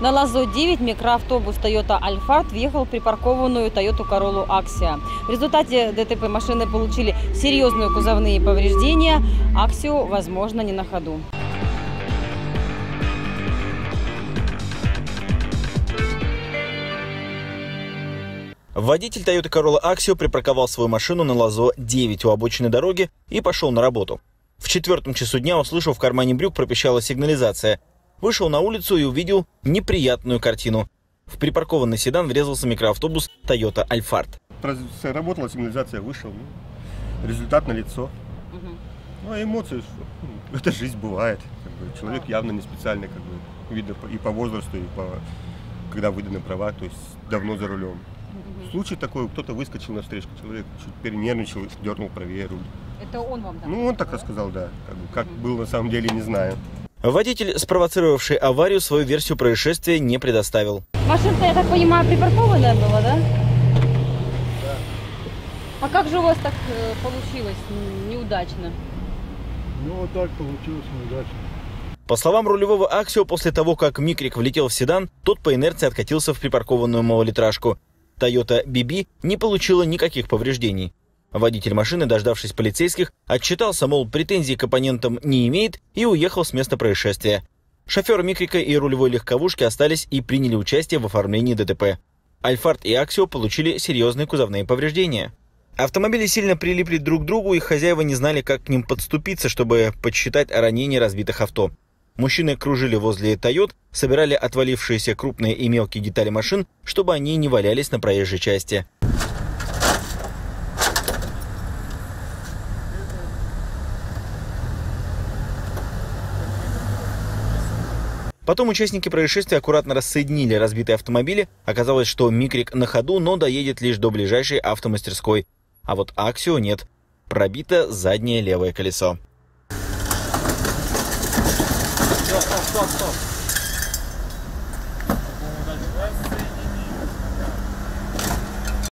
На Лазо-9 микроавтобус Toyota Alphard въехал в припаркованную Toyota Corolla Axia. В результате ДТП машины получили серьезные кузовные повреждения. Аксио, возможно, не на ходу. Водитель Toyota Corolla Axio припарковал свою машину на Лазо 9 у обочины дороги и пошел на работу. В четвертом часу дня, услышав в кармане брюк, пропищала сигнализация. Вышел на улицу и увидел неприятную картину. В припаркованный седан врезался микроавтобус Toyota Alphard. Работала сигнализация, вышел. Ну, результат на лицо. Ну, а эмоции, что? Ну, это жизнь бывает. Как бы, человек явно не специальный, как бы, видно и по возрасту, и по когда выданы права, то есть давно за рулем. Случай такой, кто-то выскочил на встречку, человек чуть перенервничал, дернул правее руль. Это он вам Ну, он так рассказал, да. Как, бы, как был на самом деле, не знаю. Водитель, спровоцировавший аварию, свою версию происшествия не предоставил. Машина, я так понимаю, припаркованная была, да? Да. А как же у вас так э, получилось неудачно? Ну вот так получилось неудачно. По словам рулевого Аксио, после того, как Микрик влетел в седан, тот по инерции откатился в припаркованную малолитражку. Toyota BB не получила никаких повреждений. Водитель машины, дождавшись полицейских, отчитался, мол, претензий к оппонентам не имеет и уехал с места происшествия. Шофер Микрика и рулевой легковушки остались и приняли участие в оформлении ДТП. Альфард и Аксио получили серьезные кузовные повреждения. Автомобили сильно прилипли друг к другу, и хозяева не знали, как к ним подступиться, чтобы подсчитать ранения разбитых авто. Мужчины кружили возле Тойот, собирали отвалившиеся крупные и мелкие детали машин, чтобы они не валялись на проезжей части. Потом участники происшествия аккуратно рассоединили разбитые автомобили. Оказалось, что Микрик на ходу, но доедет лишь до ближайшей автомастерской. А вот Аксио нет. Пробито заднее левое колесо. Стоп, стоп, стоп.